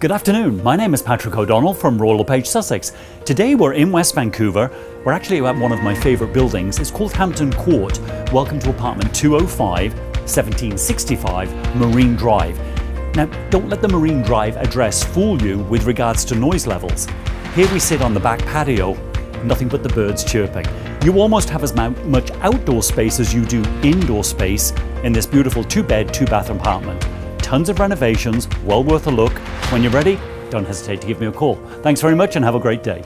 Good afternoon, my name is Patrick O'Donnell from Royal LePage Sussex. Today we're in West Vancouver. We're actually at one of my favourite buildings. It's called Hampton Court. Welcome to apartment 205, 1765 Marine Drive. Now, don't let the Marine Drive address fool you with regards to noise levels. Here we sit on the back patio, nothing but the birds chirping. You almost have as much outdoor space as you do indoor space in this beautiful two bed, two bath apartment tons of renovations, well worth a look. When you're ready, don't hesitate to give me a call. Thanks very much and have a great day.